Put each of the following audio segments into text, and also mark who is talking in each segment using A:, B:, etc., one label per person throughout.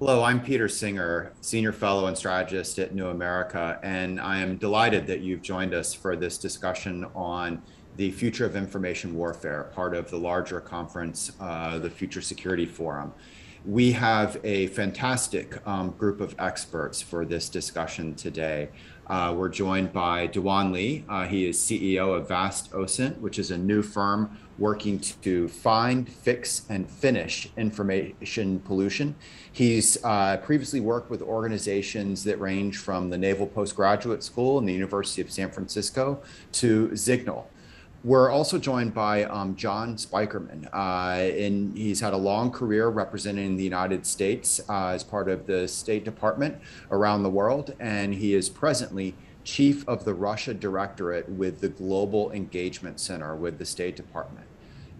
A: Hello, I'm Peter Singer, Senior Fellow and Strategist at New America, and I am delighted that you've joined us for this discussion on the future of information warfare, part of the larger conference, uh, the Future Security Forum. We have a fantastic um, group of experts for this discussion today. Uh, we're joined by Doowan Lee. Uh, he is CEO of Vast OSINT, which is a new firm working to find, fix, and finish information pollution. He's uh, previously worked with organizations that range from the Naval Postgraduate School and the University of San Francisco to Signal. We're also joined by um, John Spykerman, uh, and he's had a long career representing the United States uh, as part of the State Department around the world, and he is presently chief of the Russia Directorate with the Global Engagement Center with the State Department.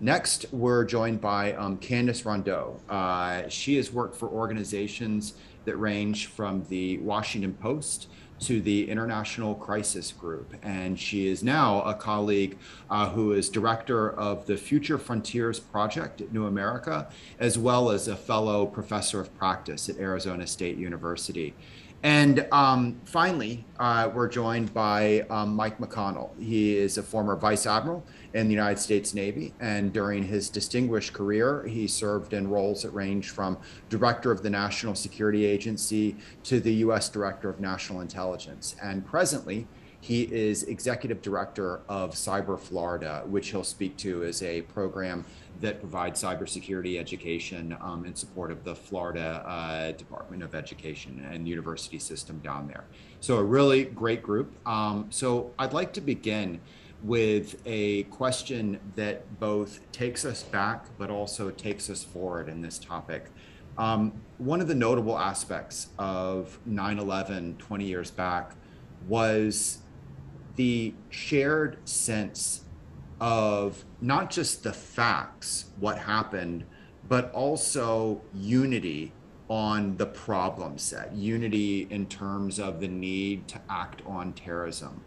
A: Next, we're joined by um, Candace Rondeaux. Uh, she has worked for organizations that range from the Washington Post to the International Crisis Group. And she is now a colleague uh, who is director of the Future Frontlines Project at New America, as well as a fellow professor of practice at Arizona State University. And um, finally, uh, we're joined by um, Mike McConnell. He is a former vice admiral in the United States Navy. And during his distinguished career, he served in roles that range from director of the National Security Agency to the U.S. Director of National Intelligence. And presently, he is executive director of Cyber Florida, which he'll speak to as a program that provides cybersecurity education um, in support of the Florida uh, Department of Education and university system down there. So, a really great group. Um, so, I'd like to begin with a question that both takes us back but also takes us forward in this topic. Um, one of the notable aspects of 9 11 20 years back was the shared sense of not just the facts, what happened, but also unity on the problem set, unity in terms of the need to act on terrorism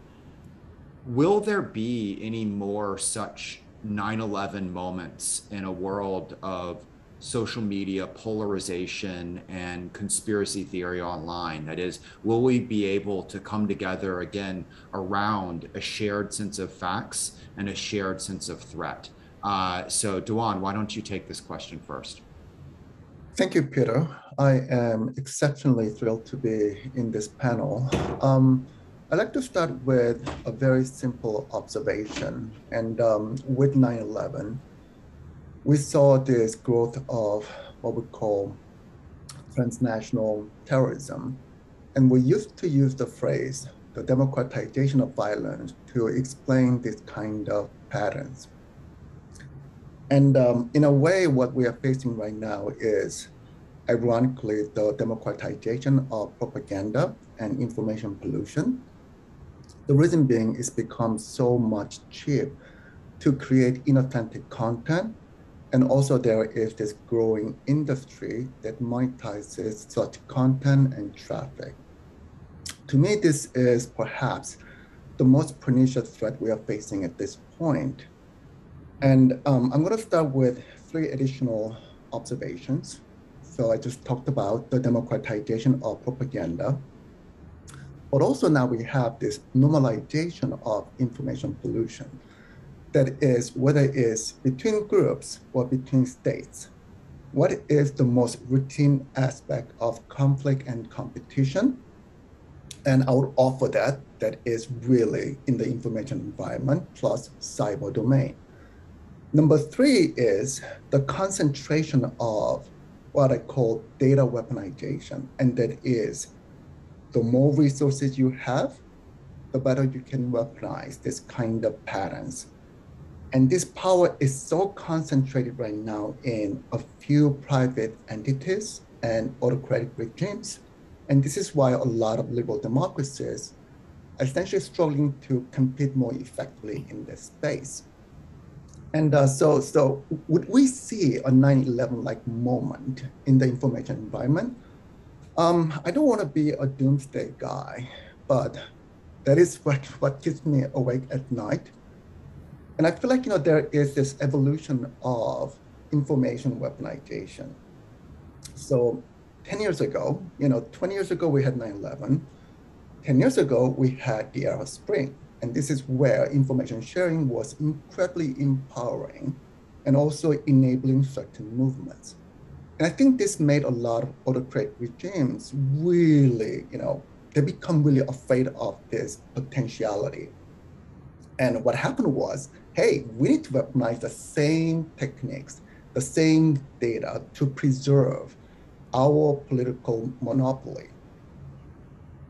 A: will there be any more such 9-11 moments in a world of social media polarization and conspiracy theory online that is will we be able to come together again around a shared sense of facts and a shared sense of threat uh, so Doowan, why don't you take this question first
B: Thank you, Peter. I am exceptionally thrilled to be in this panel. Um, I'd like to start with a very simple observation. And um, with 9 11, we saw this growth of what we call transnational terrorism. And we used to use the phrase, the democratization of violence, to explain this kind of patterns. And um, in a way, what we are facing right now is, ironically, the democratization of propaganda and information pollution the reason being it's become so much cheap to create inauthentic content. And also there is this growing industry that monetizes such content and traffic. To me, this is perhaps the most pernicious threat we are facing at this point. And um, I'm going to start with three additional observations. So I just talked about the democratization of propaganda, but also now we have this normalization of information pollution that is whether it's between groups or between states. What is the most routine aspect of conflict and competition? And I would offer that that is really in the information environment plus cyber domain. Number three is the concentration of what I call data weaponization, and that is the more resources you have, the better you can weaponize this kind of patterns. And this power is so concentrated right now in a few private entities and autocratic regimes. And this is why a lot of liberal democracies are essentially struggling to compete more effectively in this space. And uh, so, so would we see a 9-11 like moment in the information environment? Um, I don't want to be a doomsday guy, but that is what, what keeps me awake at night. And I feel like, you know, there is this evolution of information weaponization. So 10 years ago, you know, 20 years ago we had 9/11. 10 years ago we had the Arab Spring, and this is where information sharing was incredibly empowering, and also enabling certain movements. And I think this made a lot of autocratic regimes really, you know, they become really afraid of this potentiality. And what happened was, hey, we need to recognize the same techniques, the same data to preserve our political monopoly.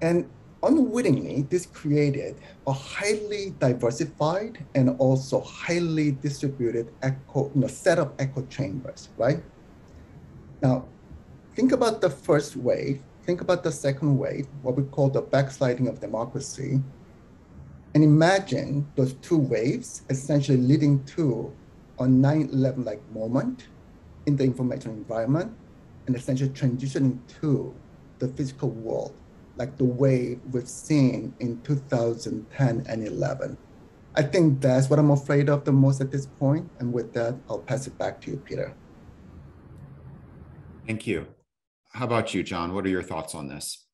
B: And unwittingly, this created a highly diversified and also highly distributed echo, you know, set of echo chambers, right? Now, think about the first wave, think about the second wave, what we call the backsliding of democracy, and imagine those two waves essentially leading to a 9-11 like moment in the information environment and essentially transitioning to the physical world, like the way we've seen in 2010 and 11. I think that's what I'm afraid of the most at this point. And with that, I'll pass it back to you, Peter.
A: Thank you. How about you, John? What are your thoughts on this?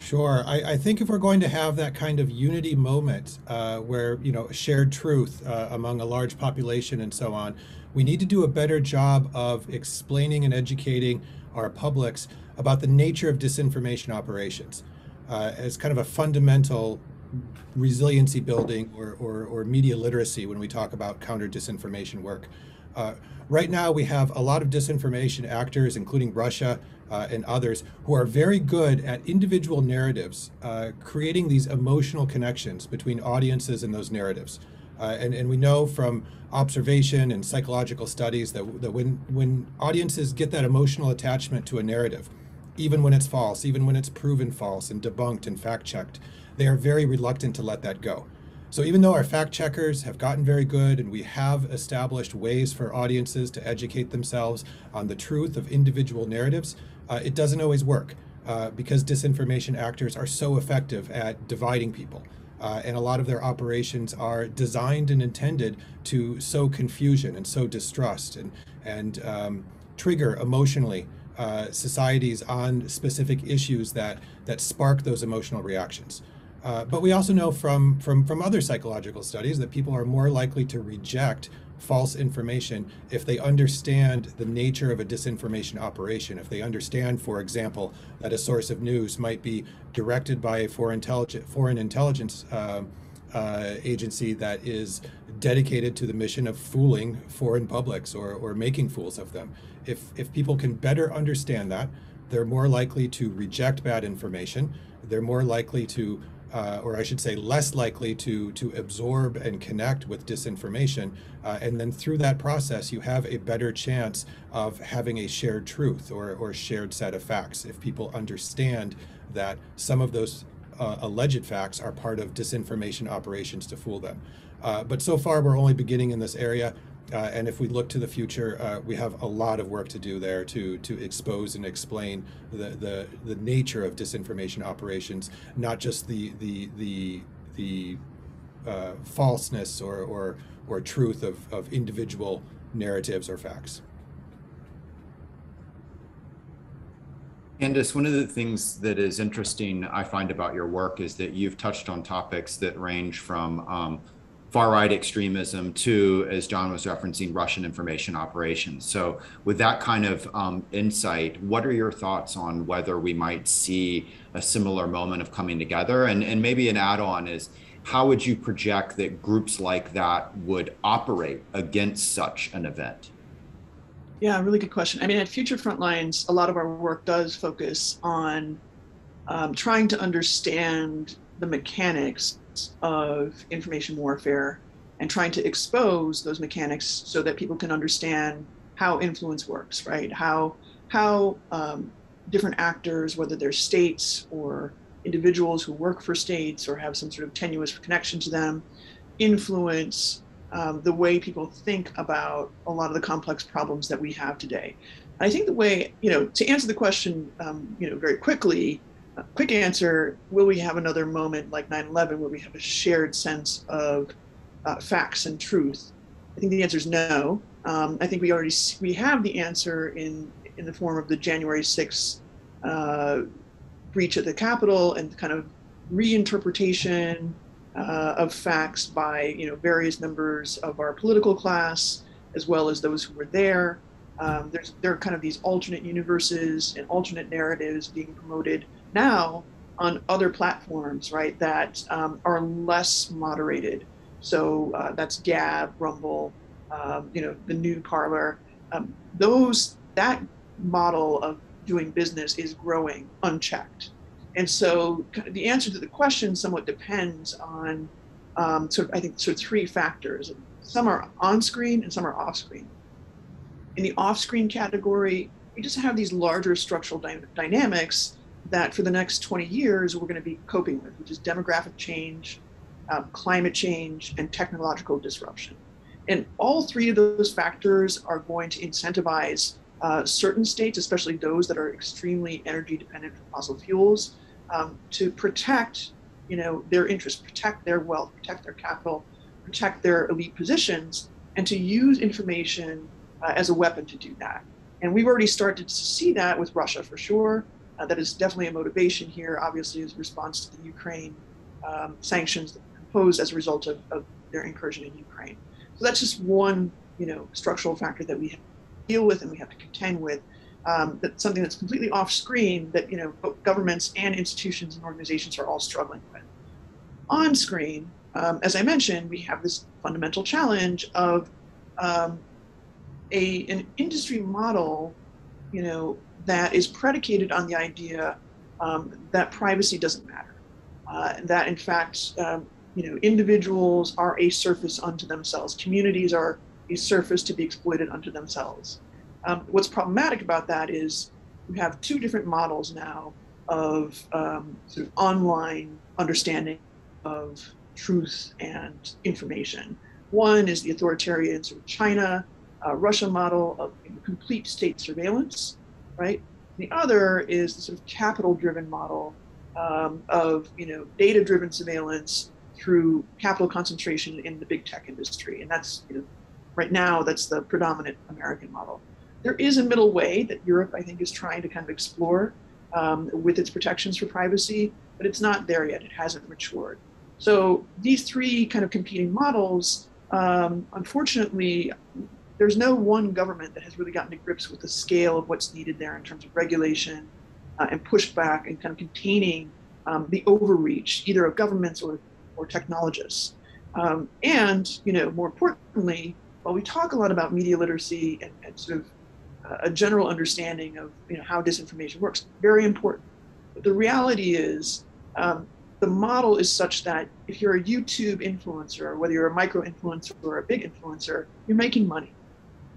C: Sure. I, I, think if we're going to have that kind of unity moment uh, where, you know, shared truth uh, among a large population and so on, we need to do a better job of explaining and educating our publics about the nature of disinformation operations uh, as kind of a fundamental resiliency building or, or, or, media literacy when we talk about counter disinformation work. Uh, right now, we have a lot of disinformation actors, including Russia, uh, and others who are very good at individual narratives, uh, creating these emotional connections between audiences and those narratives. Uh, and, and we know from observation and psychological studies that, that when, when audiences get that emotional attachment to a narrative, even when it's false, even when it's proven false and debunked and fact checked, they are very reluctant to let that go. So even though our fact checkers have gotten very good and we have established ways for audiences to educate themselves on the truth of individual narratives, uh, it doesn't always work uh, because disinformation actors are so effective at dividing people. Uh, and a lot of their operations are designed and intended to sow confusion and sow distrust and, and um, trigger emotionally uh, societies on specific issues that, that spark those emotional reactions. Uh, but we also know from, from, from other psychological studies that people are more likely to reject false information if they understand the nature of a disinformation operation. If they understand, for example, that a source of news might be directed by a foreign, intelligence, foreign intelligence uh, uh, agency that is dedicated to the mission of fooling foreign publics or, or making fools of them. If, if people can better understand that, they're more likely to reject bad information. They're more likely to uh, or I should say, less likely to to absorb and connect with disinformation. Uh, and then through that process, you have a better chance of having a shared truth or or shared set of facts if people understand that some of those uh, alleged facts are part of disinformation operations to fool them. Uh, but so far, we're only beginning in this area. Uh, and if we look to the future, uh, we have a lot of work to do there to to expose and explain the the, the nature of disinformation operations, not just the the the the uh, falseness or, or or truth of, of individual narratives or facts.
A: Candace, one of the things that is interesting I find about your work is that you've touched on topics that range from um, far right extremism to, as John was referencing, Russian information operations. So, with that kind of um, insight, what are your thoughts on whether we might see a similar moment of coming together? And, and maybe an add on is how would you project that groups like that would operate against such an event?
D: Yeah, really good question. I mean, at Future Frontlines, a lot of our work does focus on um, trying to understand the mechanics of information warfare and trying to expose those mechanics so that people can understand how influence works, right? How how um, different actors, whether they're states or individuals who work for states or have some sort of tenuous connection to them, influence um, the way people think about a lot of the complex problems that we have today. And I think the way, you know, to answer the question, um, you know, very quickly, quick answer will we have another moment like 9-11 where we have a shared sense of uh, facts and truth i think the answer is no um, i think we already we have the answer in in the form of the january 6th uh, breach at the Capitol and kind of reinterpretation uh, of facts by you know various members of our political class as well as those who were there. Um, there's there are kind of these alternate universes and alternate narratives being promoted now on other platforms, right? That um, are less moderated. So uh, that's Gab, Rumble, um, you know, the new Parler. Um, those that model of doing business is growing unchecked. And so the answer to the question somewhat depends on um, sort of, I think, sort of three factors. Some are on screen and some are off screen. In the off screen category, we just have these larger structural dy- dynamics that for the next 20 years we're going to be coping with, which is demographic change, um, climate change, and technological disruption. And all three of those factors are going to incentivize uh, certain states, especially those that are extremely energy dependent from fossil fuels, um, to protect, you know, their interests, protect their wealth, protect their capital, protect their elite positions, and to use information uh, as a weapon to do that. And we've already started to see that with Russia for sure. Uh, that is definitely a motivation here, obviously, is response to the Ukraine um, sanctions imposed as a result of, of their incursion in Ukraine. So that's just one, you know, structural factor that we have to deal with and we have to contend with. Um, that's something that's completely off screen that you know governments and institutions and organizations are all struggling with. On screen, um, as I mentioned, we have this fundamental challenge of um, a an industry model, you know, that is predicated on the idea um, that privacy doesn't matter, uh, that in fact, um, you know, individuals are a surface unto themselves, communities are a surface to be exploited unto themselves. Um, what's problematic about that is we have two different models now of um, sort of online understanding of truth and information. One is the authoritarian sort of China, uh, Russia model of complete state surveillance, right? The other is the sort of capital-driven model um, of you know data-driven surveillance through capital concentration in the big tech industry, and that's you know, right now that's the predominant American model. There is a middle way that Europe, I think, is trying to kind of explore um, with its protections for privacy, but it's not there yet. It hasn't matured. So these three kind of competing models, um, unfortunately, there's no one government that has really gotten to grips with the scale of what's needed there in terms of regulation uh, and pushback and kind of containing um, the overreach, either of governments or, or technologists. Um, and, you know, more importantly, while we talk a lot about media literacy and, and sort of uh, a general understanding of you know how disinformation works, very important. But the reality is, um, the model is such that if you're a YouTube influencer, whether you're a micro influencer or a big influencer, you're making money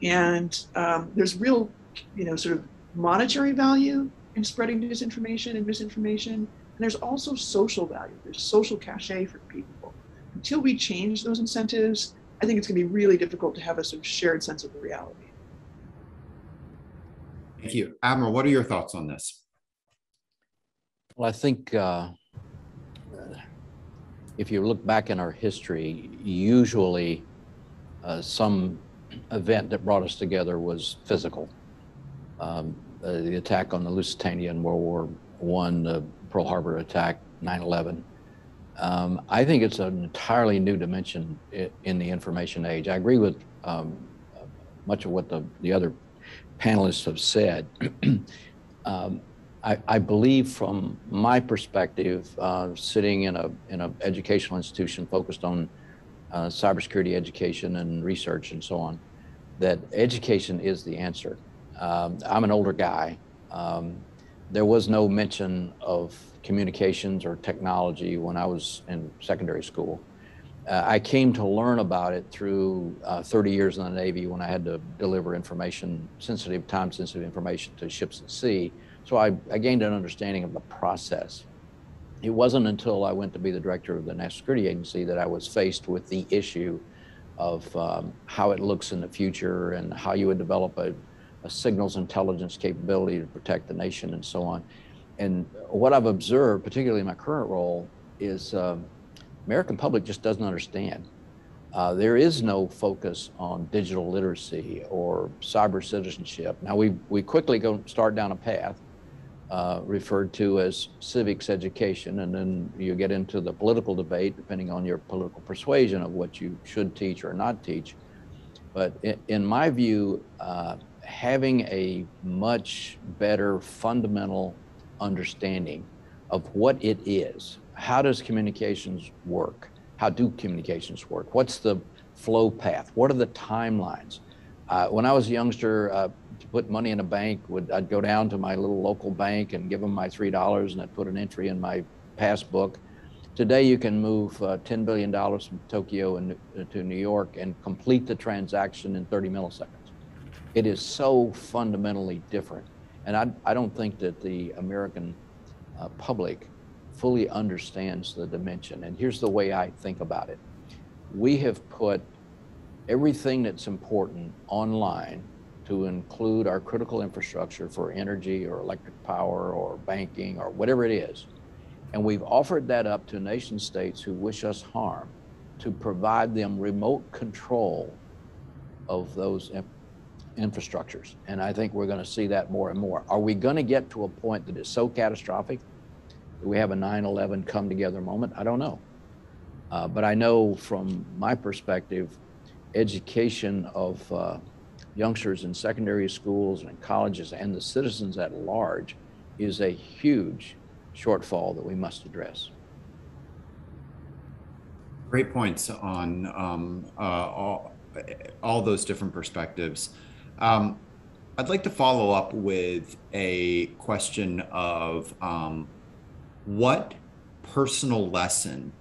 D: and um, there's real, you know, sort of monetary value in spreading disinformation and misinformation. And there's also social value. There's social cachet for people. Until we change those incentives, I think it's going to be really difficult to have a sort of shared sense of reality.
A: Thank you. Admiral, what are your thoughts on this?
E: Well, I think uh, if you look back in our history, usually uh, some event that brought us together was physical. Um, uh, the attack on the Lusitania in World War One, the Pearl Harbor attack, 9/11. Um, I think it's an entirely new dimension in the information age. I agree with um, much of what the, the other panelists have said. um, I, I, believe, from my perspective, uh, sitting in a in an educational institution focused on uh, cybersecurity education and research and so on, that education is the answer. Um, I'm an older guy. Um, there was no mention of communications or technology when I was in secondary school. Uh, I came to learn about it through uh, 30 years in the Navy when I had to deliver information, sensitive, time sensitive information to ships at sea. So I, I gained an understanding of the process it wasn't until I went to be the director of the National Security Agency that I was faced with the issue of um, how it looks in the future and how you would develop a, a, signals intelligence capability to protect the nation and so on. And what I've observed, particularly in my current role, is um, American public just doesn't understand. Uh, there is no focus on digital literacy or cyber citizenship. Now we we quickly go start down a path uh, referred to as civics education, and then you get into the political debate, depending on your political persuasion of what you should teach or not teach. But in, in my view, uh, having a much better fundamental understanding of what it is, how does communications work? How do communications work? What's the flow path? What are the timelines? Uh, when I was a youngster, uh, to put money in a bank, would I'd go down to my little local bank and give them my three dollars, and I'd put an entry in my passbook. Today, you can move uh, $10 billion from Tokyo and, uh, to New York and complete the transaction in 30 milliseconds. It is so fundamentally different. And I, I don't think that the American uh, public fully understands the dimension. And here's the way I think about it we have put everything that's important online to include our critical infrastructure for energy or electric power or banking or whatever it is. And we've offered that up to nation states who wish us harm to provide them remote control of those infrastructures. And I think we're going to see that more and more. Are we going to get to a point that is so catastrophic that we have a 9 11 come together moment? I don't know. Uh, but I know from my perspective, education of uh, youngsters in secondary schools and colleges and the citizens at large is a huge shortfall that we must address.
A: Great points on um, uh, all, all those different perspectives. Um, I'd like to follow up with a question of um, what personal lesson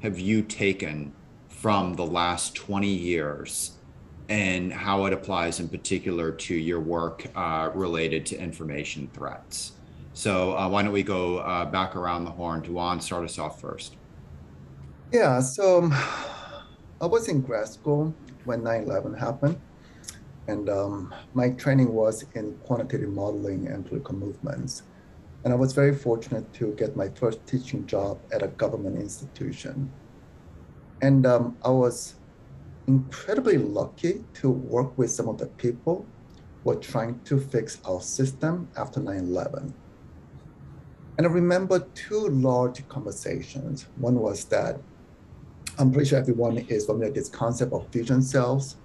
A: have you taken from the last 20 years and how it applies in particular to your work uh, related to information threats? So uh, why don't we go uh, back around the horn? Doowan, start us off first.
B: Yeah, so um, I was in grad school when 9-11 happened. And um, my training was in quantitative modeling and political movements. And I was very fortunate to get my first teaching job at a government institution. And um, I was incredibly lucky to work with some of the people who are trying to fix our system after 9 11. And I remember two large conversations. One was that I'm pretty sure everyone is familiar with this concept of fusion cells.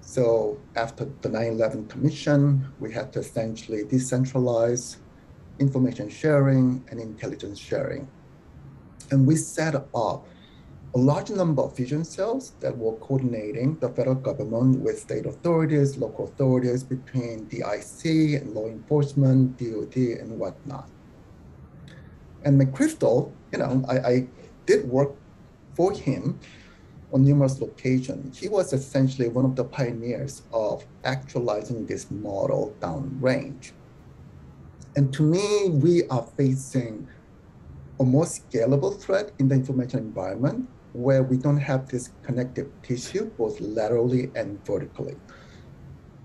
B: So after the 9/11 Commission, we had to essentially decentralize information sharing and intelligence sharing. And we set up a large number of fusion cells that were coordinating the federal government with state authorities, local authorities, between DIC and law enforcement, DOD, and whatnot. And McChrystal, you know, I, I did work for him on numerous locations. He was essentially one of the pioneers of actualizing this model downrange. And to me, we are facing a more scalable threat in the information environment where we don't have this connective tissue both laterally and vertically.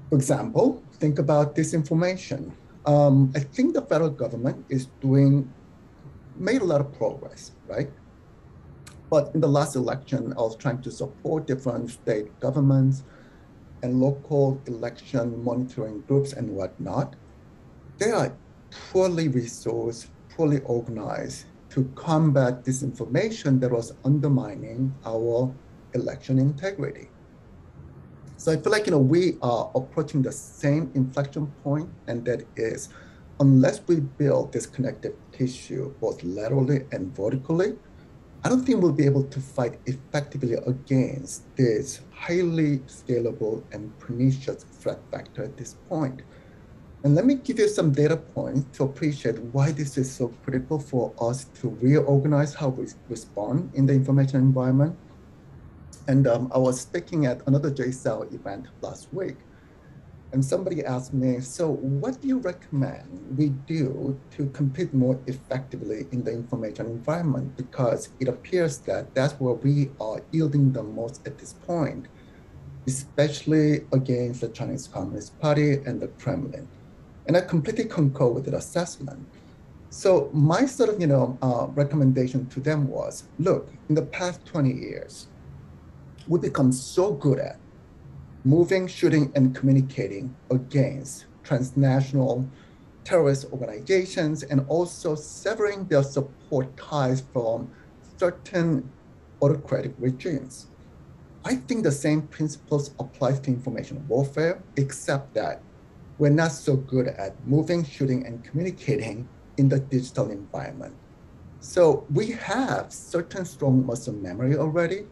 B: For example, think about disinformation. Um, I think the federal government is doing, made a lot of progress, right? But in the last election, I was trying to support different state governments and local election monitoring groups and whatnot. They are poorly resourced, poorly organized to combat disinformation that was undermining our election integrity. So I feel like you know we are approaching the same inflection point, and that is, unless we build this connective tissue both laterally and vertically, I don't think we'll be able to fight effectively against this highly scalable and pernicious threat factor at this point. And let me give you some data points to appreciate why this is so critical for us to reorganize how we respond in the information environment. And um, I was speaking at another JSAL event last week, and somebody asked me, so what do you recommend we do to compete more effectively in the information environment? Because it appears that that's where we are yielding the most at this point, especially against the Chinese Communist Party and the Kremlin. And I completely concur with that assessment. So my sort of, you know, uh, recommendation to them was, look, in the past 20 years, we become so good at moving, shooting, and communicating against transnational terrorist organizations and also severing their support ties from certain autocratic regimes. I think the same principles applies to information warfare, except that we're not so good at moving, shooting, and communicating in the digital environment. So we have certain strong muscle memory already.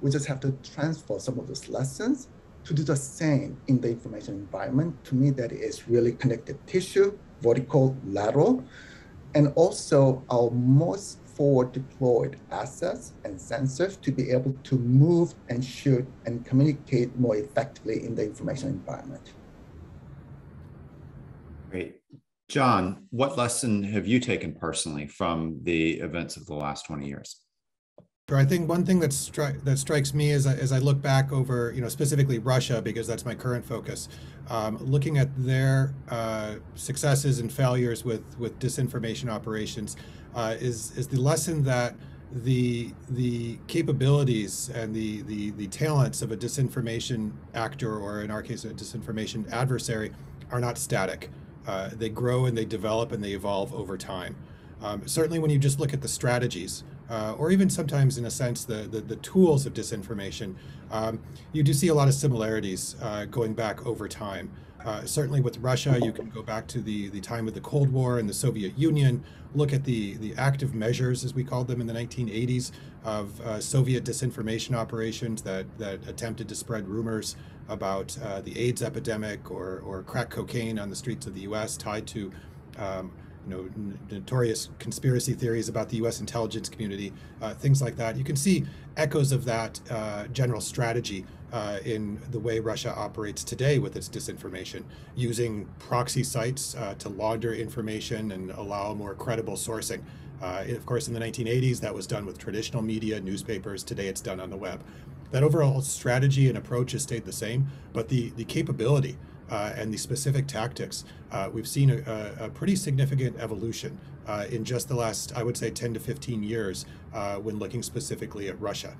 B: We just have to transfer some of those lessons to do the same in the information environment. To me, that is really connective tissue, vertical, lateral, and also our most forward deployed assets and sensors to be able to move and shoot and communicate more effectively in the information environment.
A: Great. John, what lesson have you taken personally from the events of the last 20 years?
C: I think one thing that stri- that strikes me as I, as I look back over, you know, specifically Russia, because that's my current focus, um, looking at their uh, successes and failures with with disinformation operations, uh, is is the lesson that the the capabilities and the, the the talents of a disinformation actor, or in our case, a disinformation adversary, are not static. Uh, they grow and they develop and they evolve over time. Um, certainly, when you just look at the strategies, uh, or even sometimes, in a sense, the the, the tools of disinformation, um, you do see a lot of similarities uh, going back over time. Uh, certainly, with Russia, you can go back to the the time of the Cold War and the Soviet Union. Look at the the active measures, as we called them in the 1980s, of uh, Soviet disinformation operations that that attempted to spread rumors about uh, the AIDS epidemic or, or crack cocaine on the streets of the U.S. tied to um, you know, notorious conspiracy theories about the U.S. intelligence community, uh, things like that. You can see echoes of that uh, general strategy uh, in the way Russia operates today with its disinformation, using proxy sites uh, to launder information and allow more credible sourcing. Uh, of course, in the 1980s, that was done with traditional media, newspapers. Today, it's done on the web that overall strategy and approach has stayed the same, but the the capability uh, and the specific tactics, uh, we've seen a, a, pretty significant evolution uh, in just the last, I would say, 10 to 15 years uh, when looking specifically at Russia.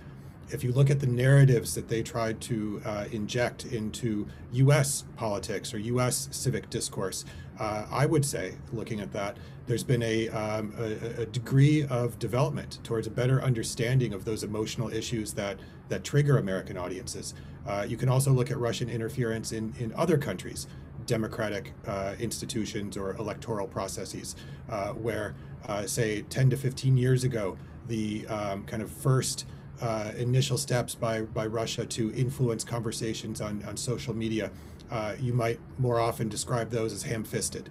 C: If you look at the narratives that they tried to uh, inject into US politics or US civic discourse, uh, I would say, looking at that, there's been a, um, a, a, degree of development towards a better understanding of those emotional issues that, that trigger American audiences. Uh, you can also look at Russian interference in, in other countries, democratic uh, institutions or electoral processes, uh, where, uh, say, 10 to 15 years ago, the um, kind of first uh, initial steps by, by Russia to influence conversations on, on social media, uh, you might more often describe those as ham fisted.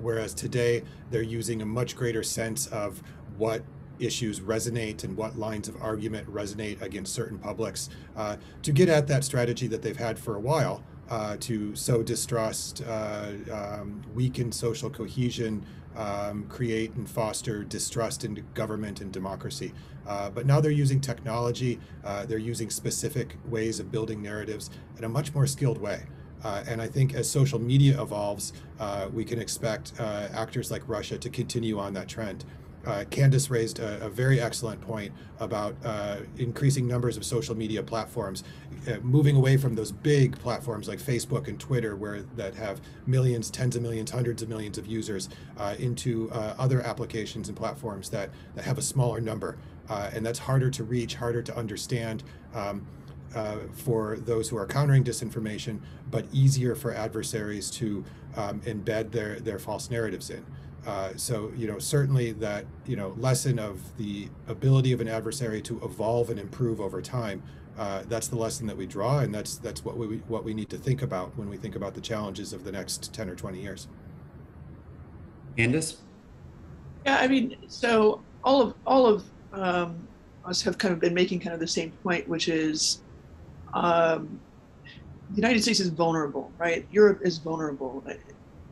C: Whereas today, they're using a much greater sense of what issues resonate and what lines of argument resonate against certain publics uh, to get at that strategy that they've had for a while uh, to sow distrust, uh, um, weaken social cohesion, um, create and foster distrust in government and democracy. Uh, but now they're using technology, uh, they're using specific ways of building narratives in a much more skilled way. Uh, and I think as social media evolves, uh, we can expect uh, actors like Russia to continue on that trend uh, Candace raised a, a, very excellent point about uh, increasing numbers of social media platforms, uh, moving away from those big platforms like Facebook and Twitter, where that have millions, tens of millions, hundreds of millions of users, uh, into uh, other applications and platforms that that have a smaller number, uh, and that's harder to reach, harder to understand. Um, uh, for those who are countering disinformation, but easier for adversaries to um, embed their, their false narratives in. Uh, so, you know, certainly that, you know, lesson of the ability of an adversary to evolve and improve over time, uh, that's the lesson that we draw, and that's that's what we what we need to think about when we think about the challenges of the next 10 or 20 years.
A: Candace?
D: Yeah, I mean, so all of all of um, us have kind of been making kind of the same point, which is um, the United States is vulnerable, right? Europe is vulnerable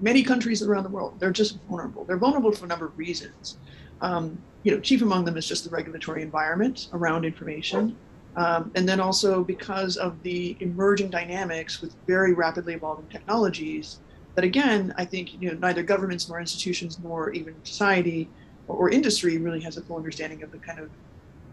D: many countries around the world, they're just vulnerable. They're vulnerable for a number of reasons. Um, you know, chief among them is just the regulatory environment around information. Um, and then also because of the emerging dynamics with very rapidly evolving technologies that again, I think, you know, neither governments nor institutions nor even society or, or industry really has a full understanding of the kind of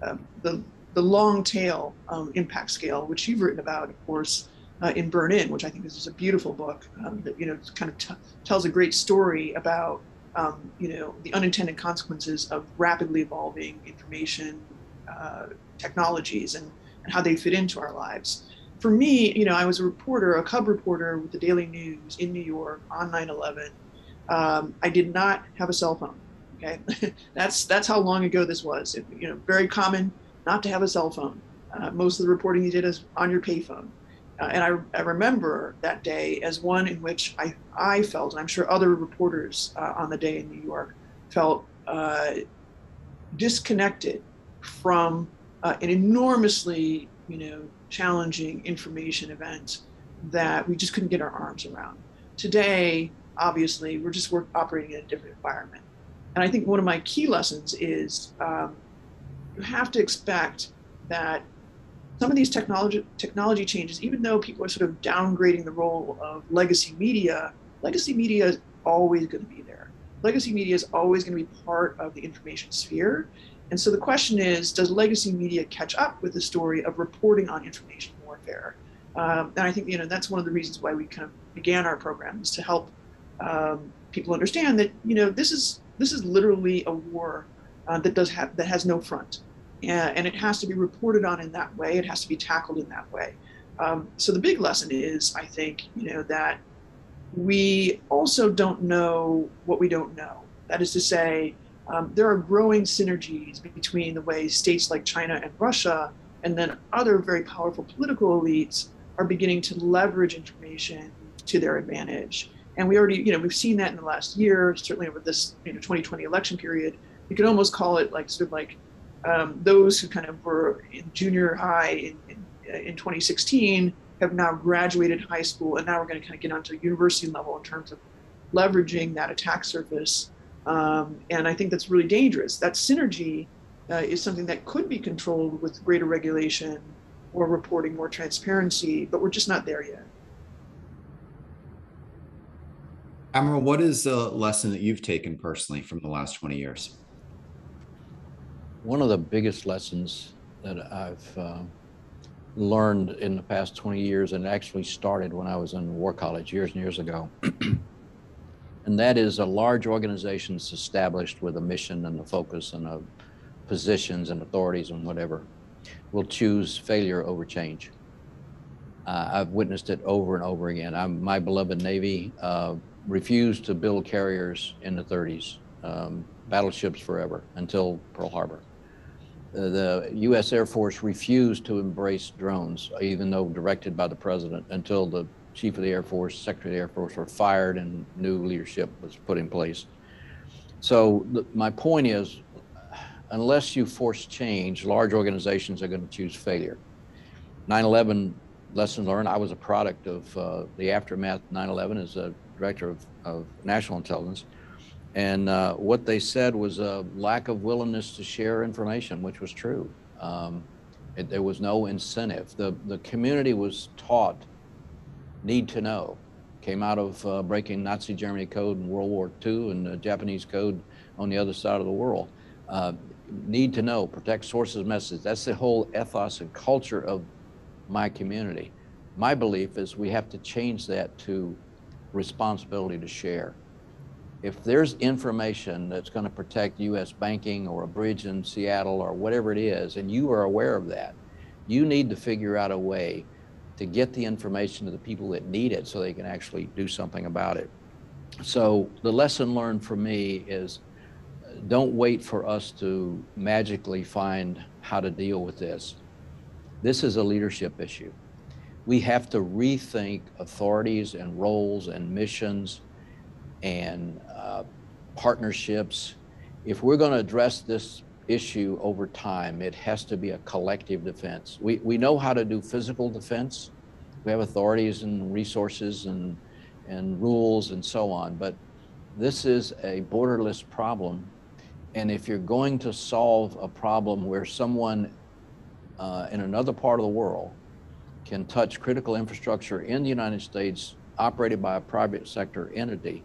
D: um, the, the long tail um, impact scale, which you've written about, of course, uh, in Burn In, which I think is just a beautiful book um, that you know kind of t- tells a great story about um, you know the unintended consequences of rapidly evolving information uh, technologies and, and how they fit into our lives. For me, you know, I was a reporter, a cub reporter with the Daily News in New York on 9/11. Um, I did not have a cell phone. Okay, that's that's how long ago this was. It, you know, very common not to have a cell phone. Uh, most of the reporting you did is on your payphone. Uh, and I, I, remember that day as one in which I, I felt, and I'm sure other reporters uh, on the day in New York felt uh, disconnected from uh, an enormously, you know, challenging information event that we just couldn't get our arms around. Today, obviously, we're just operating in a different environment. And I think one of my key lessons is um, you have to expect that some of these technology technology changes, even though people are sort of downgrading the role of legacy media, legacy media is always going to be there. Legacy media is always going to be part of the information sphere. And so the question is, does legacy media catch up with the story of reporting on information warfare? Um, and I think you know that's one of the reasons why we kind of began our program is to help um, people understand that you know this is this is literally a war uh, that does have that has no front and it has to be reported on in that way. It has to be tackled in that way. Um, so the big lesson is, I think, you know, that we also don't know what we don't know. That is to say, um, there are growing synergies between the way states like China and Russia, and then other very powerful political elites are beginning to leverage information to their advantage. And we already, you know, we've seen that in the last year, certainly over this, you know, 2020 election period. You could almost call it like sort of like um, those who kind of were in junior high in, in, uh, in 2016 have now graduated high school, and now we're going to kind of get onto university level in terms of leveraging that attack surface. Um, and I think that's really dangerous. That synergy uh, is something that could be controlled with greater regulation or reporting, more transparency, but we're just not there yet.
A: Admiral, what is the lesson that you've taken personally from the last 20 years?
E: One of the biggest lessons that I've uh, learned in the past 20 years, and actually started when I was in War College years and years ago, and that is a large organization established with a mission and a focus and a positions and authorities and whatever will choose failure over change. Uh, I've witnessed it over and over again. I'm, my beloved Navy uh, refused to build carriers in the 30s, um, battleships forever until Pearl Harbor the U.S. Air Force refused to embrace drones, even though directed by the president, until the Chief of the Air Force, Secretary of the Air Force were fired and new leadership was put in place. So the, my point is, unless you force change, large organizations are going to choose failure. 9/11 lessons learned. I was a product of uh, the aftermath. 9/11 as a director of, of national intelligence. And uh, what they said was a lack of willingness to share information, which was true. Um, it, there was no incentive. The, the community was taught need to know. Came out of uh, breaking Nazi Germany code in World War II and the Japanese code on the other side of the world. Uh, need to know, protect sources, messages. That's the whole ethos and culture of my community. My belief is we have to change that to responsibility to share if there's information that's going to protect U.S. banking or a bridge in Seattle or whatever it is, and you are aware of that, you need to figure out a way to get the information to the people that need it so they can actually do something about it. So the lesson learned for me is uh, don't wait for us to magically find how to deal with this. This is a leadership issue. We have to rethink authorities and roles and missions and uh, partnerships. If we're going to address this issue over time, it has to be a collective defense. We, we know how to do physical defense. We have authorities and resources and, and rules and so on, but this is a borderless problem. And if you're going to solve a problem where someone uh, in another part of the world can touch critical infrastructure in the United States operated by a private sector entity,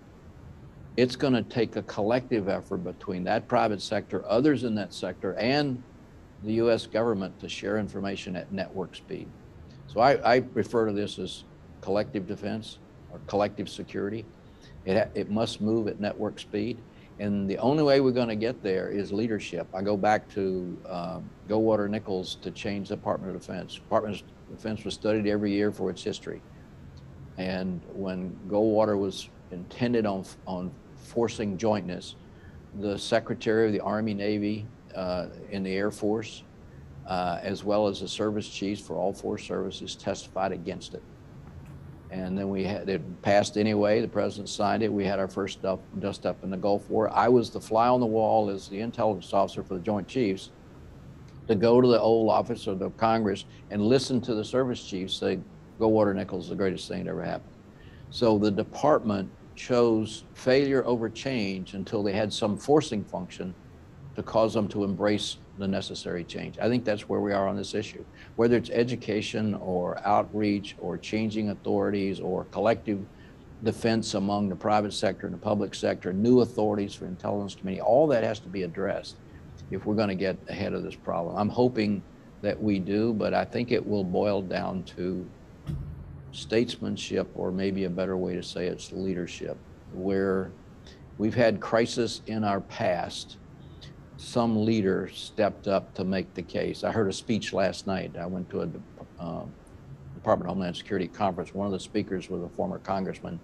E: it's going to take a collective effort between that private sector, others in that sector, and the U.S. government to share information at network speed. So I, I refer to this as collective defense or collective security. It, it must move at network speed. And the only way we're going to get there is leadership. I go back to um, Goldwater Nichols to change the Department of Defense. Department of Defense was studied every year for its history. And when Goldwater was intended on, on forcing jointness, the Secretary of the Army, Navy, uh, in the Air Force, uh, as well as the service chiefs for all four services testified against it. And then we had it passed anyway. The president signed it. We had our first stuff, dust up in the Gulf War. I was the fly on the wall as the intelligence officer for the Joint Chiefs to go to the old office of the Congress and listen to the service chiefs say, Goldwater Nichols is the greatest thing that ever happened. So the department chose failure over change until they had some forcing function to cause them to embrace the necessary change. I think that's where we are on this issue. Whether it's education or outreach or changing authorities or collective defense among the private sector and the public sector, new authorities for intelligence community, all that has to be addressed if we're going to get ahead of this problem. I'm hoping that we do, but I think it will boil down to statesmanship, or maybe a better way to say it's leadership, where we've had crisis in our past. Some leader stepped up to make the case. I heard a speech last night. I went to a uh, Department of Homeland Security conference. One of the speakers was a former congressman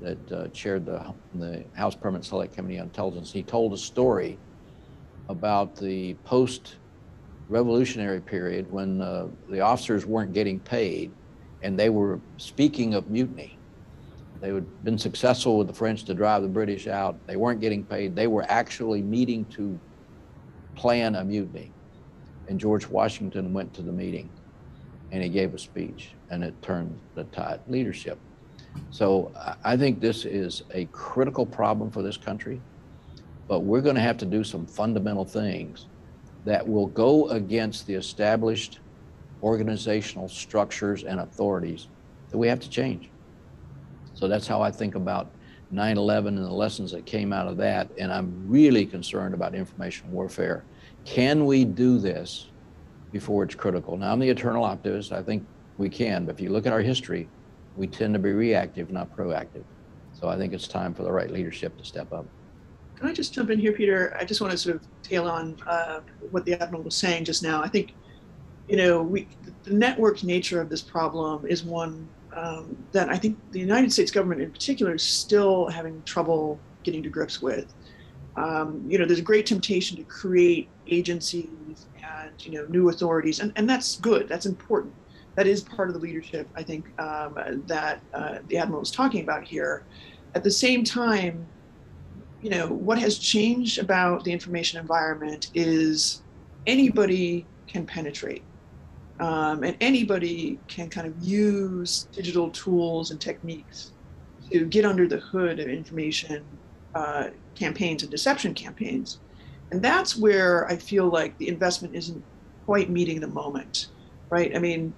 E: that uh, chaired the, the House Permanent Select Committee on Intelligence. He told a story about the post revolutionary period when uh, the officers weren't getting paid and they were speaking of mutiny. They had been successful with the French to drive the British out. They weren't getting paid. They were actually meeting to plan a mutiny. And George Washington went to the meeting and he gave a speech and it turned the tide leadership. So I think this is a critical problem for this country, but we're going to have to do some fundamental things that will go against the established organizational structures and authorities that we have to change. So that's how I think about 9 11 and the lessons that came out of that. And I'm really concerned about information warfare. Can we do this before it's critical? Now, I'm the eternal optimist. I think we can. But if you look at our history, we tend to be reactive, not proactive. So I think it's time for the right leadership to step up.
D: Can I just jump in here, Peter? I just want to sort of tail on uh, what the Admiral was saying just now. I think you know, we, the networked nature of this problem is one um, that I think the United States government in particular is still having trouble getting to grips with. Um, you know, there's a great temptation to create agencies and, you know, new authorities, and, and that's good, that's important. That is part of the leadership, I think, um, that uh, the Admiral was talking about here. At the same time, you know, what has changed about the information environment is anybody can penetrate um, and anybody can kind of use digital tools and techniques to get under the hood of information uh, campaigns and deception campaigns. And that's where I feel like the investment isn't quite meeting the moment, right? I mean,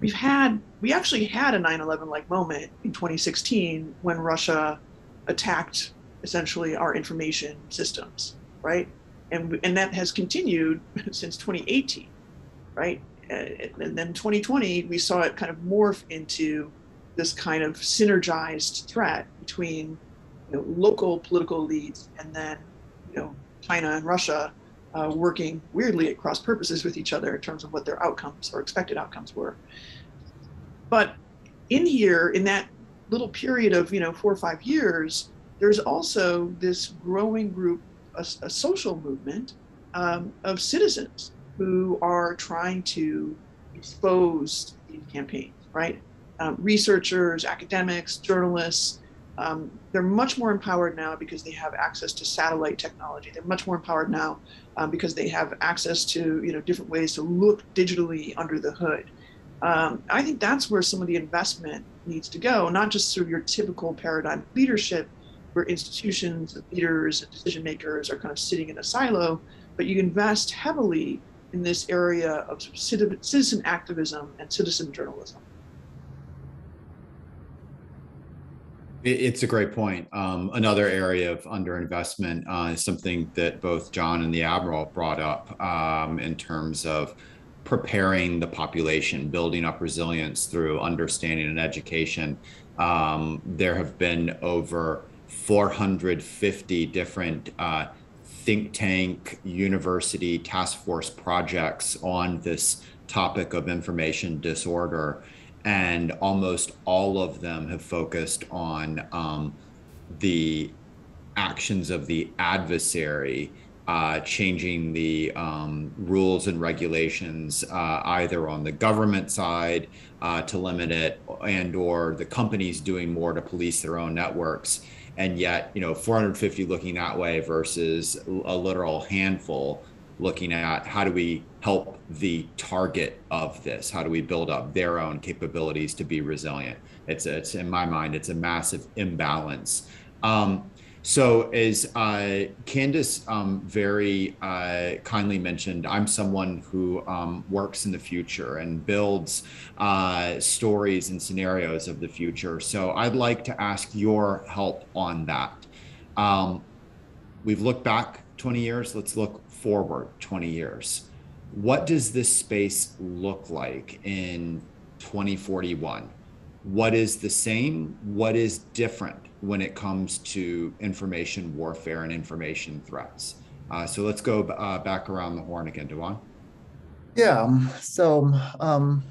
D: we've had, we actually had a 9 11 like moment in 2016 when Russia attacked essentially our information systems, right? And, and that has continued since 2018, right? And then 2020, we saw it kind of morph into this kind of synergized threat between you know, local political elites and then you know China and Russia uh, working weirdly at cross purposes with each other in terms of what their outcomes or expected outcomes were. But in here, in that little period of you know four or five years, there's also this growing group, a, a social movement um, of citizens who are trying to expose these campaigns, right? Um, researchers, academics, journalists, um, they're much more empowered now because they have access to satellite technology. They're much more empowered now um, because they have access to you know different ways to look digitally under the hood. Um, I think that's where some of the investment needs to go, not just of your typical paradigm leadership, where institutions, leaders, and decision makers are kind of sitting in a silo, but you invest heavily in this area of citizen activism and citizen journalism.
A: It's a great point. Um, another area of underinvestment uh, is something that both John and the Admiral brought up um, in terms of preparing the population, building up resilience through understanding and education. Um, there have been over 450 different uh, think tank, university, task force projects on this topic of information disorder. And almost all of them have focused on um, the actions of the adversary uh, changing the um, rules and regulations uh, either on the government side uh, to limit it and or the companies doing more to police their own networks and yet you know 450 looking that way versus a literal handful looking at how do we help the target of this? How do we build up their own capabilities to be resilient? It's a, it's in my mind it's a massive imbalance. Um, so, as uh, Candace um, very uh, kindly mentioned, I'm someone who um, works in the future and builds uh, stories and scenarios of the future. So, I'd like to ask your help on that. Um, we've looked back 20 years, let's look forward 20 years. What does this space look like in 2041? What is the same? What is different? When it comes to information warfare and information threats. Uh, so let's go uh, back around the horn again, Doowan.
B: Yeah, um, so um,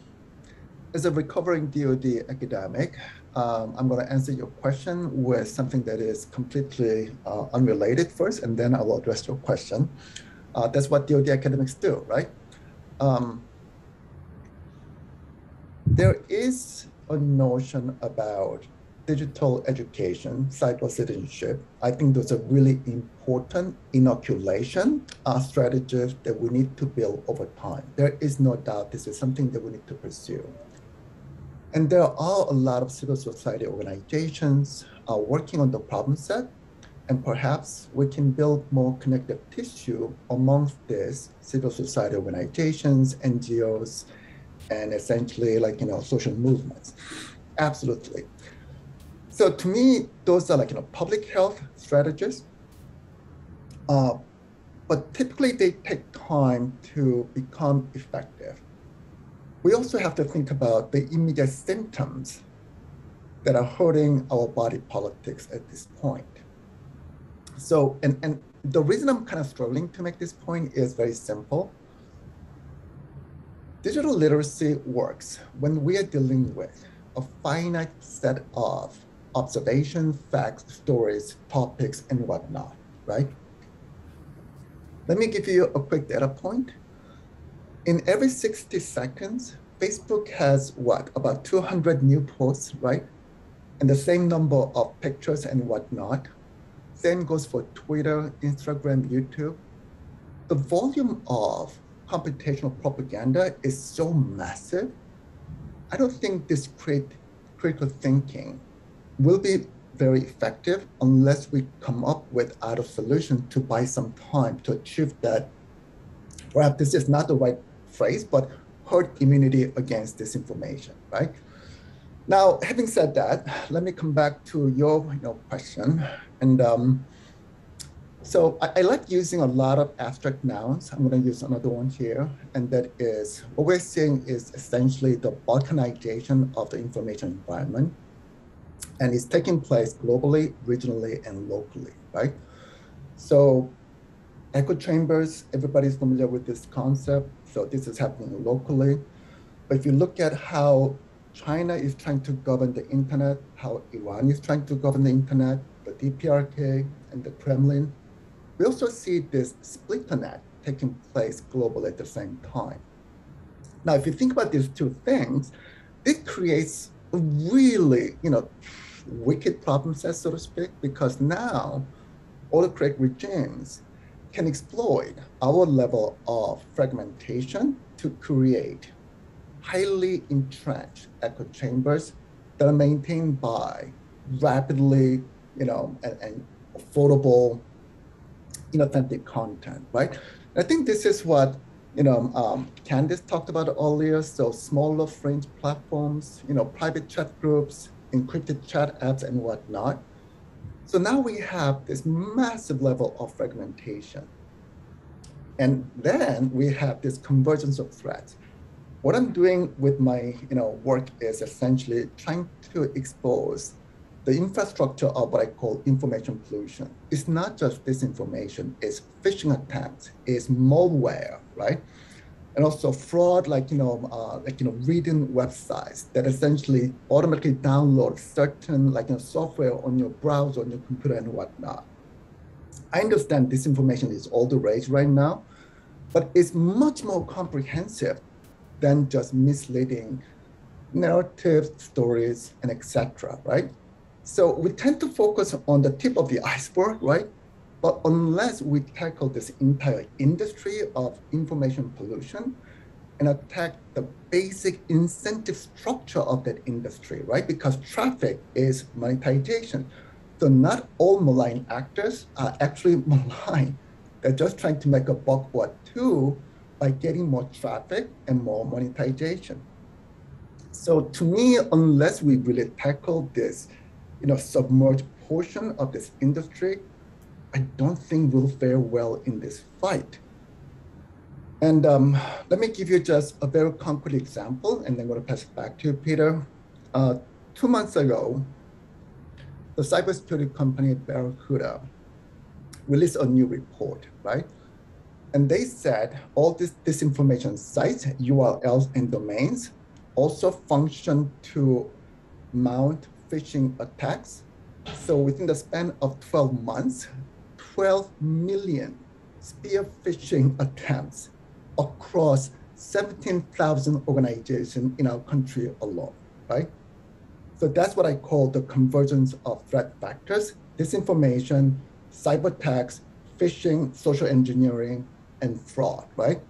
B: as a recovering DoD academic, um, I'm going to answer your question with something that is completely uh, unrelated first, and then I will address your question. Uh, that's what DoD academics do, right? Um, there is a notion about digital education, cyber citizenship, I think those are really important inoculation uh, strategies that we need to build over time. There is no doubt this is something that we need to pursue. And there are a lot of civil society organizations uh, working on the problem set, and perhaps we can build more connective tissue amongst these civil society organizations, NGOs, and essentially like, you know, social movements. Absolutely. So to me, those are like you know public health strategies. Uh, but typically they take time to become effective. We also have to think about the immediate symptoms that are hurting our body politics at this point. So, and, and the reason I'm kind of struggling to make this point is very simple. Digital literacy works when we are dealing with a finite set of observations, facts, stories, topics, and whatnot, right? Let me give you a quick data point. In every 60 seconds, Facebook has what, about 200 new posts, right? And the same number of pictures and whatnot. Same goes for Twitter, Instagram, YouTube. The volume of computational propaganda is so massive. I don't think this create critical thinking will be very effective unless we come up with other solution to buy some time to achieve that. Perhaps this is not the right phrase, but herd immunity against disinformation, right? Now, having said that, let me come back to your you know, question. And um, so I, I, like using a lot of abstract nouns. I'm going to use another one here. And that is what we're seeing is essentially the balkanization of the information environment and it's taking place globally, regionally, and locally, right? So echo chambers, everybody's familiar with this concept. So this is happening locally. But if you look at how China is trying to govern the internet, how Iran is trying to govern the internet, the DPRK and the Kremlin, we also see this split net taking place globally at the same time. Now, if you think about these two things, it creates a really, you know, wicked problem set, so to speak, because now autocratic regimes can exploit our level of fragmentation to create highly entrenched echo chambers that are maintained by rapidly, you know, and, and affordable, inauthentic content, right? I think this is what you know um, Candace talked about earlier. So smaller fringe platforms, you know, private chat groups, encrypted chat apps and whatnot. So now we have this massive level of fragmentation. And then we have this convergence of threats. what I'm doing with my you know work is essentially trying to expose the infrastructure of what I call information pollution. It's not just disinformation, it's phishing attacks, it's malware, right? And also fraud, like you know, uh, like you know, reading websites that essentially automatically download certain like you know, software on your browser, on your computer, and whatnot. I understand disinformation is all the rage right now, but it's much more comprehensive than just misleading narrative stories and etc. Right? So we tend to focus on the tip of the iceberg, right? But unless we tackle this entire industry of information pollution and attack the basic incentive structure of that industry, right? Because traffic is monetization. So not all malign actors are actually malign. They're just trying to make a buck or two by getting more traffic and more monetization. So to me, unless we really tackle this, you know, submerged portion of this industry, I don't think we'll fare well in this fight. And um, let me give you just a very concrete example, and then I'm going to pass it back to you, Peter. Uh, two months ago, the cybersecurity company Barracuda released a new report, right? And they said all this disinformation sites, URLs, and domains also function to mount phishing attacks. So within the span of 12 months, 12 million spear phishing attempts across 17,000 organizations in our country alone, right? So that's what I call the convergence of threat factors, disinformation, cyber attacks, phishing, social engineering, and fraud, right?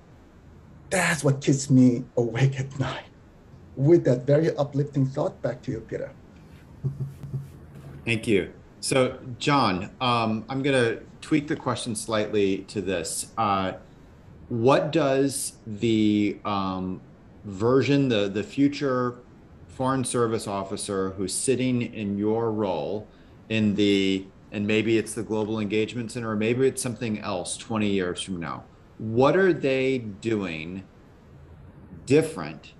B: That's what keeps me awake at night. With that very uplifting thought, back to you, Peter.
A: Thank you. So, John, um, I'm going to tweak the question slightly to this. Uh, what does the um, version, the the future foreign service officer who's sitting in your role in the and maybe it's the global engagement center or maybe it's something else 20 years from now what are they doing different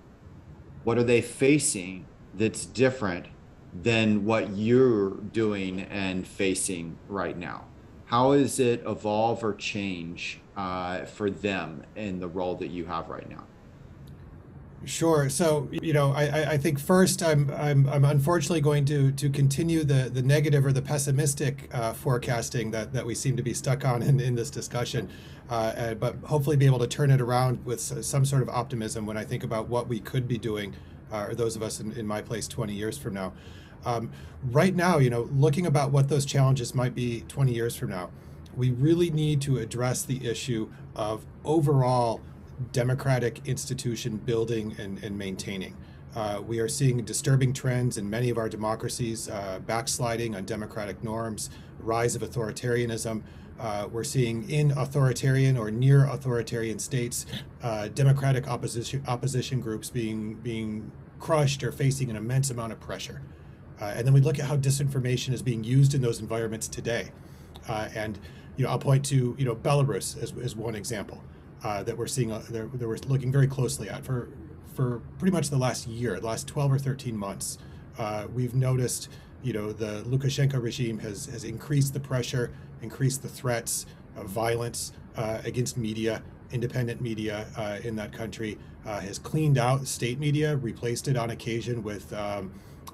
A: what are they facing that's different than what you're doing and facing right now how does it evolve or change uh, for them in the role that you have right now
C: Sure. So, you know, I, I think first I'm, I'm, I'm unfortunately going to, to continue the, the negative or the pessimistic uh, forecasting that, that we seem to be stuck on in, in this discussion, uh, but hopefully be able to turn it around with some sort of optimism when I think about what we could be doing, uh, or those of us in, in my place 20 years from now. Um, right now, you know, looking about what those challenges might be 20 years from now, we really need to address the issue of overall democratic institution building and, and maintaining. Uh, we are seeing disturbing trends in many of our democracies, uh, backsliding on democratic norms, rise of authoritarianism. Uh, we're seeing in authoritarian or near authoritarian states, uh, democratic opposition opposition groups being being crushed or facing an immense amount of pressure. Uh, and then we look at how disinformation is being used in those environments today. Uh, and you know, I'll point to you know Belarus as, as one example uh, that we're seeing uh, that, we're looking very closely at for for pretty much the last year, the last 12 or 13 months. Uh, we've noticed, you know, the Lukashenko regime has has increased the pressure, increased the threats of violence uh, against media, independent media uh, in that country, has cleaned out state media, replaced it on occasion with, um,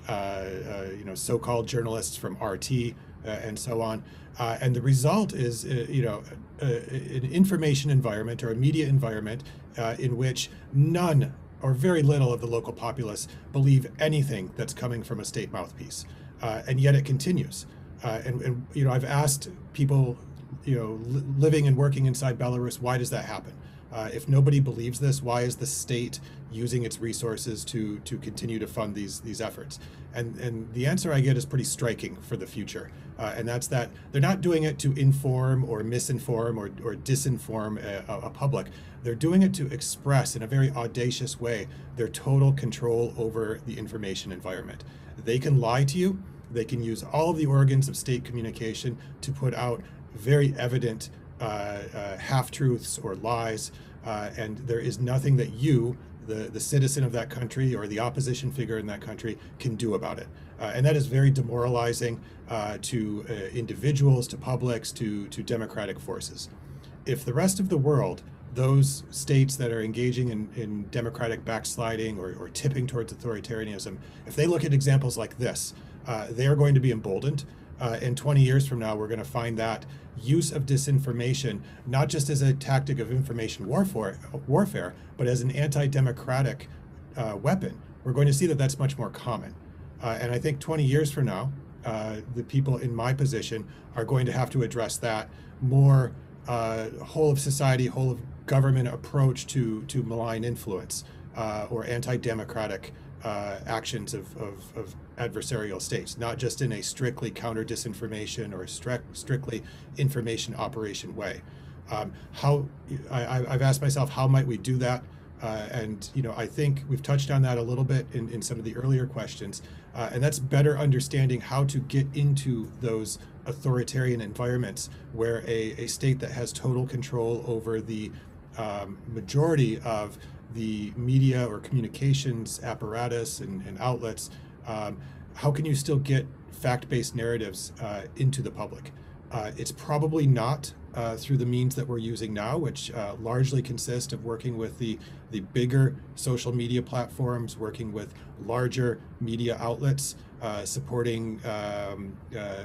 C: you know, so-called journalists from RT and so on. Uh, and the result is, uh, you know, uh, an information environment or a media environment uh, in which none or very little of the local populace believe anything that's coming from a state mouthpiece. Uh, and yet it continues. Uh, and, and, you know, I've asked people, you know, li- living and working inside Belarus, why does that happen? Uh, if nobody believes this, why is the state using its resources to to continue to fund these these efforts? And and the answer I get is pretty striking for the future, uh, and that's that they're not doing it to inform or misinform or or disinform a, a public. They're doing it to express in a very audacious way their total control over the information environment. They can lie to you. They can use all of the organs of state communication to put out very evident half truths or lies, uh, and there is nothing that you, the, the citizen of that country or the opposition figure in that country can do about it. Uh, and that is very demoralizing uh, to uh, individuals, to publics, to, to democratic forces. If the rest of the world, those states that are engaging in, in democratic backsliding or, or tipping towards authoritarianism, if they look at examples like this, uh, they are going to be emboldened. Uh, and 20 years from now, we're going to find that use of disinformation not just as a tactic of information warfare, warfare but as an anti-democratic uh, weapon. We're going to see that that's much more common. Uh, and I think 20 years from now, uh, the people in my position are going to have to address that more uh, whole of society, whole of government approach to to malign influence uh, or anti-democratic uh, actions of, of, of, adversarial states, not just in a strictly counter disinformation or strict, strictly information operation way. Um, how I, I've asked myself, how might we do that? Uh, and you know, I think we've touched on that a little bit in, in some of the earlier questions, uh, and that's better understanding how to get into those authoritarian environments where a, a state that has total control over the um, majority of the media or communications apparatus and, and outlets, um, how can you still get fact-based narratives uh, into the public? Uh, it's probably not uh, through the means that we're using now, which uh, largely consist of working with the, the bigger social media platforms, working with larger media outlets, uh, supporting um, uh,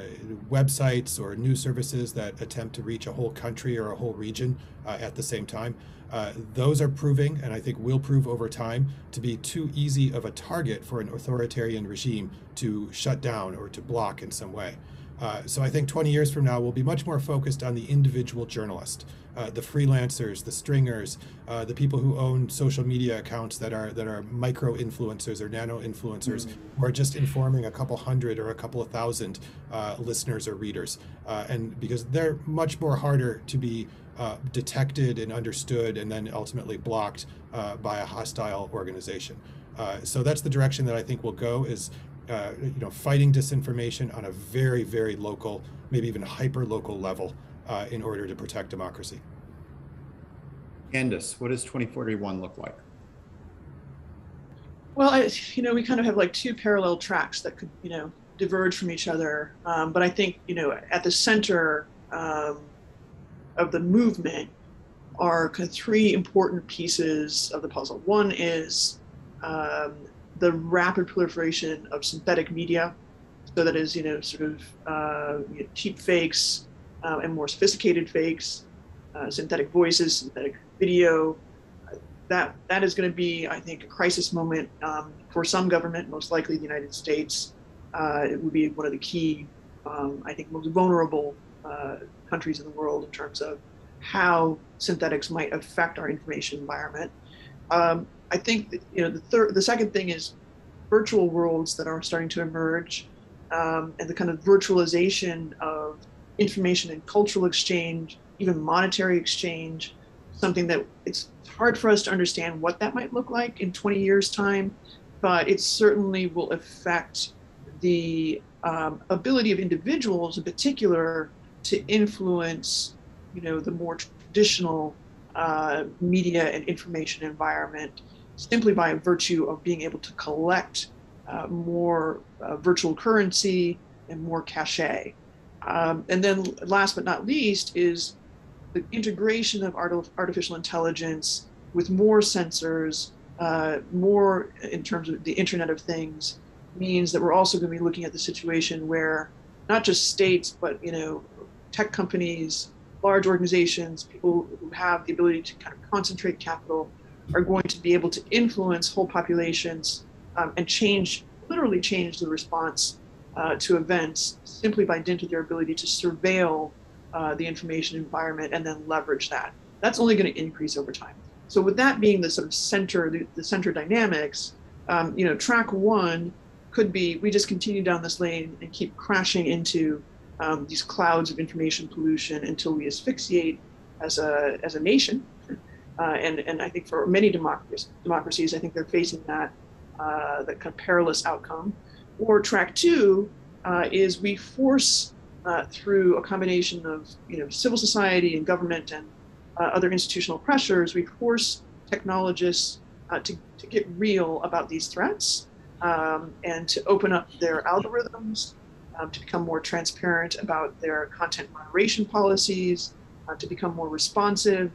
C: websites or news services that attempt to reach a whole country or a whole region uh, at the same time. Uh, those are proving, and I think will prove over time, to be too easy of a target for an authoritarian regime to shut down or to block in some way. Uh, so I think 20 years from now, we'll be much more focused on the individual journalist, uh, the freelancers, the stringers, uh, the people who own social media accounts that are that are micro influencers or nano influencers, mm-hmm. who are just informing a couple hundred or a couple of thousand uh, listeners or readers, uh, and because they're much more harder to be uh, detected and understood, and then ultimately blocked by a hostile organization. so that's the direction that I think we'll go. Is uh, you know, fighting disinformation on a very, very local, maybe even hyper local level uh, in order to protect democracy.
A: Candace, what does 2041 look like?
D: Well, I, you know, we kind of have like two parallel tracks that could, you know, diverge from each other. Um, but I think, you know, at the center um, of the movement are kind of three important pieces of the puzzle. One is um, the rapid proliferation of synthetic media. So that is, you know, sort of uh, you know, cheap fakes uh, and more sophisticated fakes, uh, synthetic voices, synthetic video. That that is going to be, I think, a crisis moment um, for some government, most likely the United States. Uh, it would be one of the key, um, I think, most vulnerable uh, countries in the world in terms of how synthetics might affect our information environment. Um, I think you know the third, the second thing is virtual worlds that are starting to emerge, um, and the kind of virtualization of information and cultural exchange, even monetary exchange, something that it's hard for us to understand what that might look like in 20 years' time, but it certainly will affect the um, ability of individuals in particular to influence, you know, the more traditional uh, media and information environment simply by virtue of being able to collect uh, more uh, virtual currency and more cachet. Um, and then last but not least is the integration of art- artificial intelligence with more sensors, uh, more in terms of the Internet of Things, means that we're also going to be looking at the situation where not just states, but you know, tech companies, large organizations, people who have the ability to kind of concentrate capital are going to be able to influence whole populations um, and change, literally change the response uh, to events simply by dint of their ability to surveil uh, the information environment and then leverage that. That's only going to increase over time. So with that being the sort of center, the, the center dynamics, um, you know, track one could be we just continue down this lane and keep crashing into um, these clouds of information pollution until we asphyxiate as a as a nation. Uh, and and I think for many democracies, democracies, I think they're facing that uh, that kind of perilous outcome. Or track two uh, is we force uh, through a combination of you know civil society and government and uh, other institutional pressures, we force technologists uh, to, to get real about these threats um, and to open up their algorithms, um, to become more transparent about their content moderation policies, uh, to become more responsive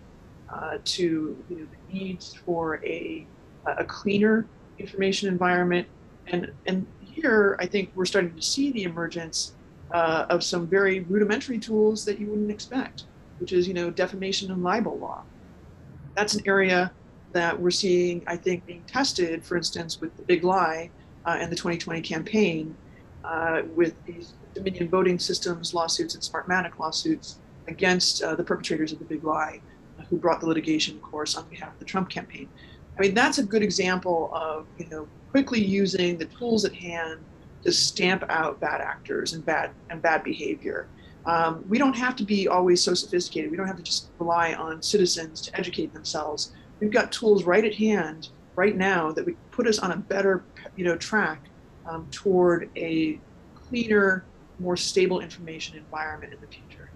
D: uh, to you know, the needs for a, a cleaner information environment. And, and here, I think we're starting to see the emergence uh, of some very rudimentary tools that you wouldn't expect, which is, you know, defamation and libel law. That's an area that we're seeing, I think, being tested, for instance, with the big lie uh, and the 2020 campaign, uh, with these Dominion voting systems lawsuits and Smartmatic lawsuits against uh, the perpetrators of the big lie, uh, who brought the litigation, course, on behalf of the Trump campaign. I mean, that's a good example of, you know, quickly using the tools at hand to stamp out bad actors and bad and bad behavior. Um, we don't have to be always so sophisticated. We don't have to just rely on citizens to educate themselves. We've got tools right at hand right now that would put us on a better, you know, track um, toward a cleaner, more stable information environment in the future.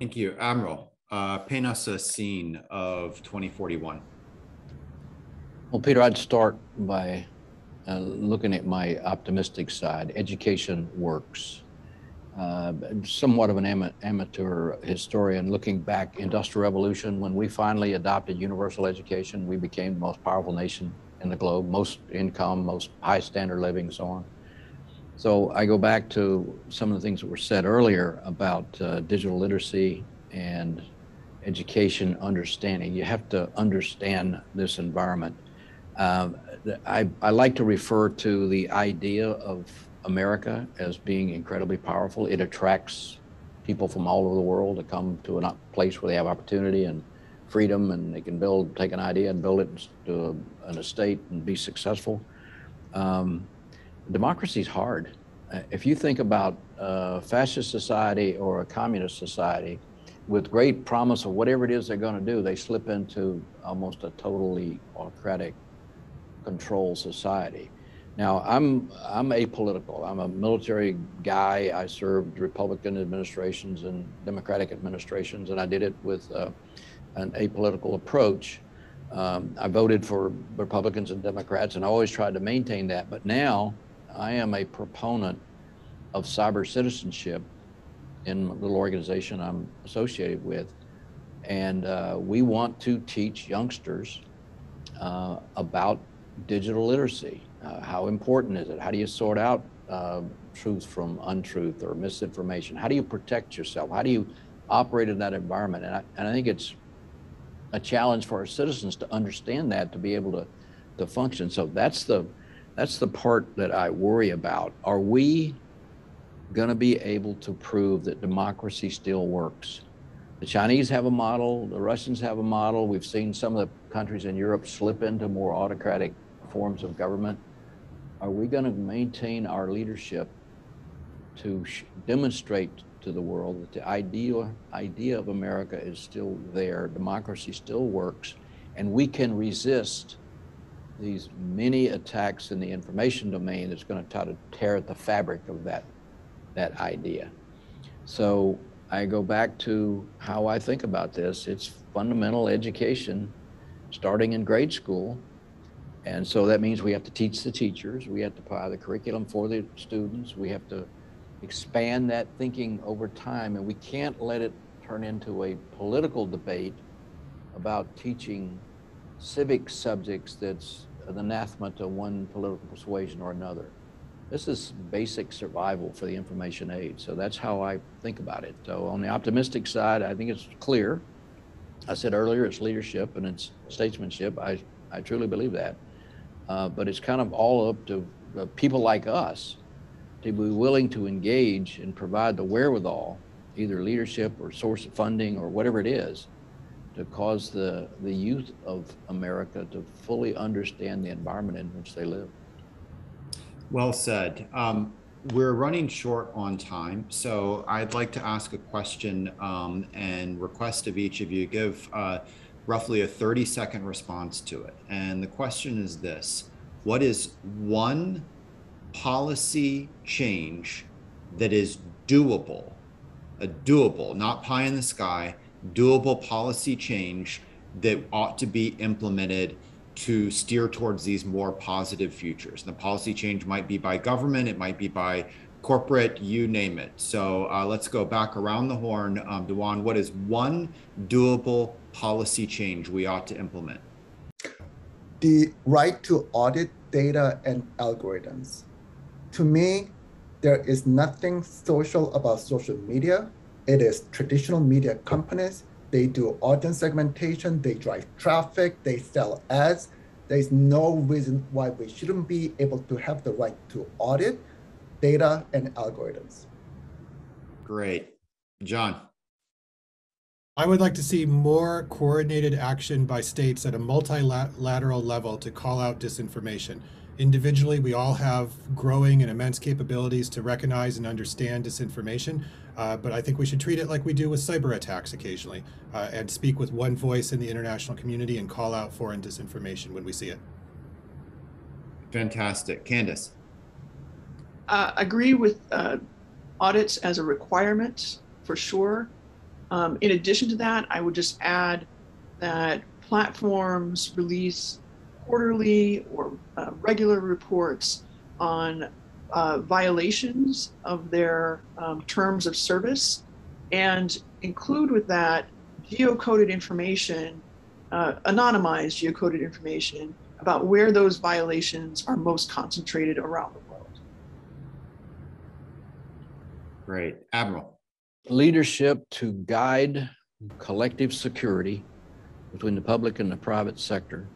A: Thank you, Admiral. Uh, paint us a scene of 2041.
E: Well, Peter, I'd start by uh, looking at my optimistic side. Education works. Uh, somewhat of an ama amateur historian looking back industrial revolution when we finally adopted universal education we became the most powerful nation in the globe most income most high standard living so on. So i go back to some of the things that were said earlier about uh, digital literacy and education understanding. You have to understand this environment. Um, I, I like to refer to the idea of America as being incredibly powerful. It attracts people from all over the world to come to a place where they have opportunity and freedom and they can build, take an idea and build it to an estate and be successful. Um, democracy is hard. Uh, if you think about a fascist society or a communist society, with great promise of whatever it is they're going to do, they slip into almost a totally autocratic control society. Now, I'm I'm apolitical. I'm a military guy. I served Republican administrations and Democratic administrations, and I did it with uh, an apolitical approach. Um, I voted for Republicans and Democrats, and I always tried to maintain that. But now, I am a proponent of cyber citizenship in the little organization I'm associated with, and uh, we want to teach youngsters uh, about digital literacy. Uh, how important is it? How do you sort out uh, truth from untruth or misinformation? How do you protect yourself? How do you operate in that environment? And I, and I think it's a challenge for our citizens to understand that, to be able to, to function. So that's the, that's the part that I worry about. Are we going to be able to prove that democracy still works? The Chinese have a model, the Russians have a model. We've seen some of the countries in Europe slip into more autocratic forms of government, are we going to maintain our leadership to demonstrate to the world that the idea, idea of America is still there, democracy still works, and we can resist these many attacks in the information domain that's going to try to tear at the fabric of that, that idea. So I go back to how I think about this. It's fundamental education starting in grade school and so that means we have to teach the teachers, we have to apply the curriculum for the students, we have to expand that thinking over time, and we can't let it turn into a political debate about teaching civic subjects that's an anathema to one political persuasion or another. This is basic survival for the information age. So that's how I think about it. So on the optimistic side, I think it's clear. I said earlier, it's leadership and it's statesmanship. I, I truly believe that. Uh, but it's kind of all up to uh, people like us to be willing to engage and provide the wherewithal, either leadership or source of funding or whatever it is, to cause the, the youth of America to fully understand the environment in which they live.
A: Well said. Um, we're running short on time, so I'd like to ask a question um, and request of each of you give uh, roughly a 30 second response to it. And the question is this What is one policy change that is doable, a doable, not pie in the sky, doable policy change that ought to be implemented to steer towards these more positive futures. And the policy change might be by government, it might be by corporate, you name it. So uh, let's go back around the horn. Um, Doowan, what is one doable policy change we ought to implement?
B: The right to audit data and algorithms. To me, there is nothing social about social media. It is traditional media companies. They do audience segmentation, they drive traffic, they sell ads. There's no reason why we shouldn't be able to have the right to audit data and algorithms.
A: Great. John.
C: I would like to see more coordinated action by states at a multilateral level to call out disinformation. Individually, we all have growing and immense capabilities to recognize and understand disinformation, uh, but I think we should treat it like we do with cyber attacks occasionally uh, and speak with one voice in the international community and call out foreign disinformation when we see it.
A: Fantastic. Candace.
D: Uh, agree with uh, audits as a requirement for sure. Um, in addition to that, I would just add that platforms release quarterly or uh, regular reports on uh, violations of their um, terms of service and include with that geocoded information, uh, anonymized geocoded information about where those violations are most concentrated around the world.
A: Great. Admiral.
E: Leadership to guide collective security between the public and the private sector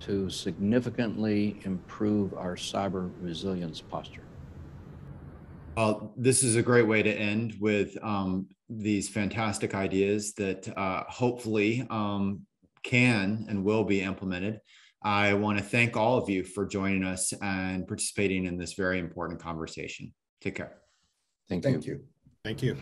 E: to significantly improve our cyber resilience posture?
A: Well, this is a great way to end with um, these fantastic ideas that uh, hopefully um, can and will be implemented. I want to thank all of you for joining us and participating in this very important conversation. Take care.
E: Thank,
B: Thank
E: you.
B: you.
C: Thank you.